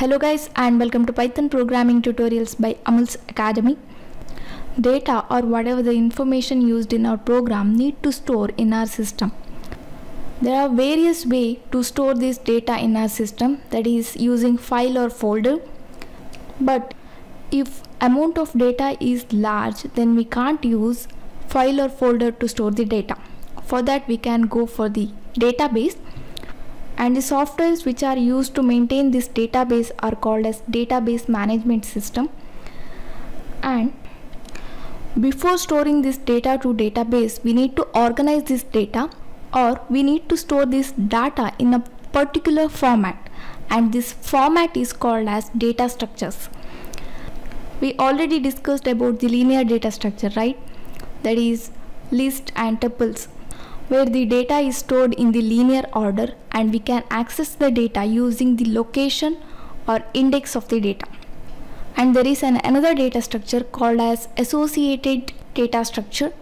Hello guys and welcome to Python programming tutorials by Amul's Academy. Data or whatever the information used in our program need to store in our system. There are various ways to store this data in our system that is using file or folder. But if amount of data is large then we can't use file or folder to store the data. For that we can go for the database and the softwares which are used to maintain this database are called as database management system. And before storing this data to database we need to organize this data or we need to store this data in a particular format. And this format is called as data structures. We already discussed about the linear data structure right? That is list and tuples where the data is stored in the linear order and we can access the data using the location or index of the data. And there is an another data structure called as associated data structure.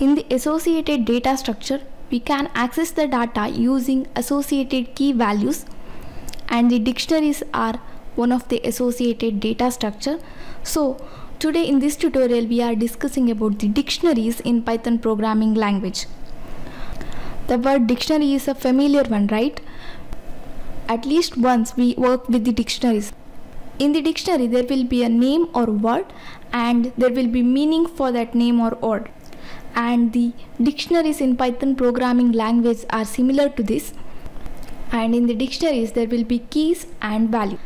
In the associated data structure, we can access the data using associated key values and the dictionaries are one of the associated data structure. So today in this tutorial we are discussing about the dictionaries in Python programming language. The word dictionary is a familiar one, right? At least once we work with the dictionaries. In the dictionary, there will be a name or word, and there will be meaning for that name or word. And the dictionaries in Python programming language are similar to this. And in the dictionaries, there will be keys and values.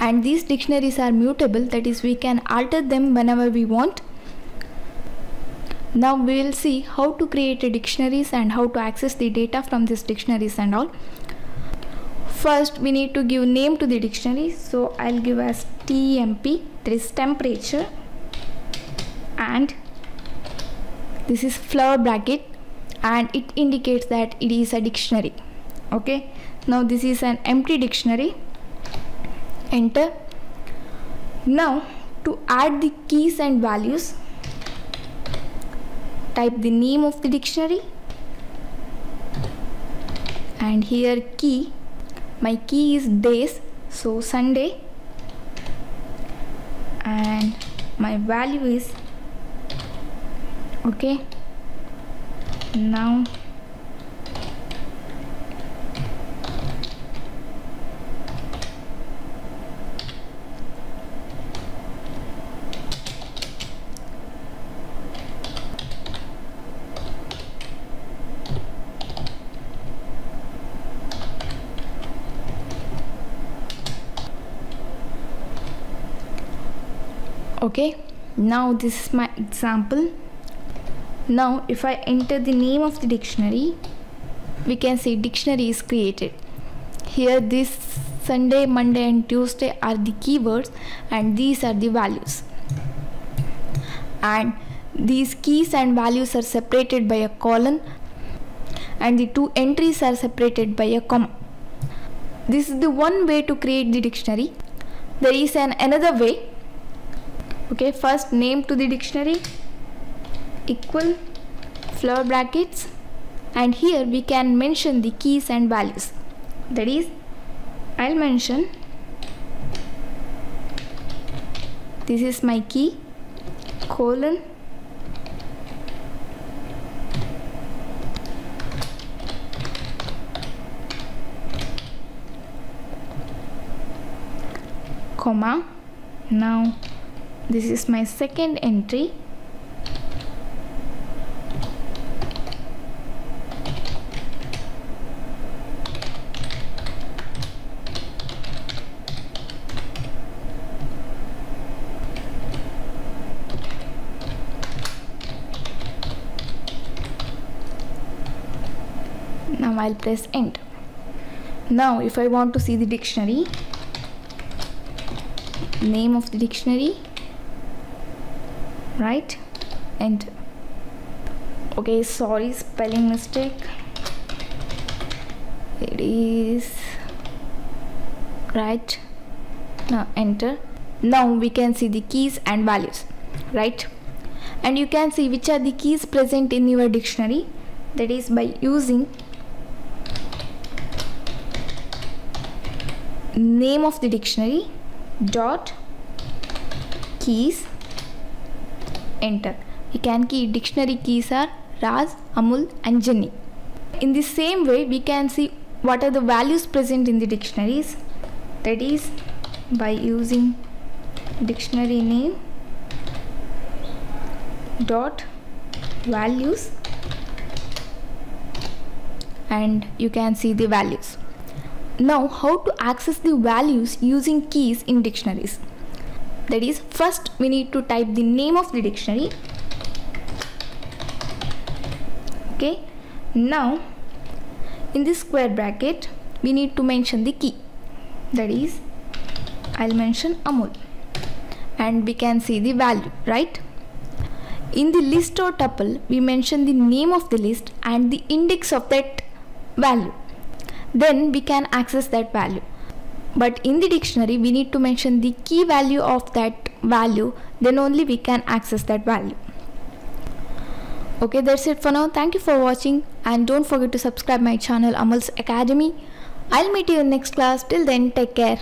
And these dictionaries are mutable, that is, we can alter them whenever we want now we will see how to create a dictionaries and how to access the data from these dictionaries and all. First we need to give name to the dictionary. So i'll give as temp that is temperature and this is flower bracket and it indicates that it is a dictionary. Okay? Now this is an empty dictionary. Enter. Now to add the keys and values type the name of the dictionary. And here key. My key is days so Sunday. And my value is okay. Now okay. Now this is my example. Now if I enter the name of the dictionary we can see dictionary is created. Here this Sunday Monday and Tuesday are the keywords and these are the values. And these keys and values are separated by a colon and the two entries are separated by a comma. This is the one way to create the dictionary. There is an another way okay first name to the dictionary. Equal flower brackets. And here we can mention the keys and values. That is I'll mention this is my key colon comma now this is my second entry. Now I'll press enter now if I want to see the dictionary name of the dictionary right? And okay sorry spelling mistake. It is right. Now enter. Now we can see the keys and values right? And you can see which are the keys present in your dictionary. That is by using name of the dictionary dot keys enter we can key dictionary keys are Raz, Amul and Jenny. In the same way we can see what are the values present in the dictionaries that is by using dictionary name dot values and you can see the values. Now how to access the values using keys in dictionaries. That is first we need to type the name of the dictionary. Okay. Now in this square bracket we need to mention the key. That is I'll mention Amul and we can see the value right in the list or tuple we mention the name of the list and the index of that value then we can access that value but in the dictionary we need to mention the key value of that value. Then only we can access that value. Okay that's it for now. Thank you for watching. And don't forget to subscribe my channel Amul's Academy. I'll meet you in next class. Till then take care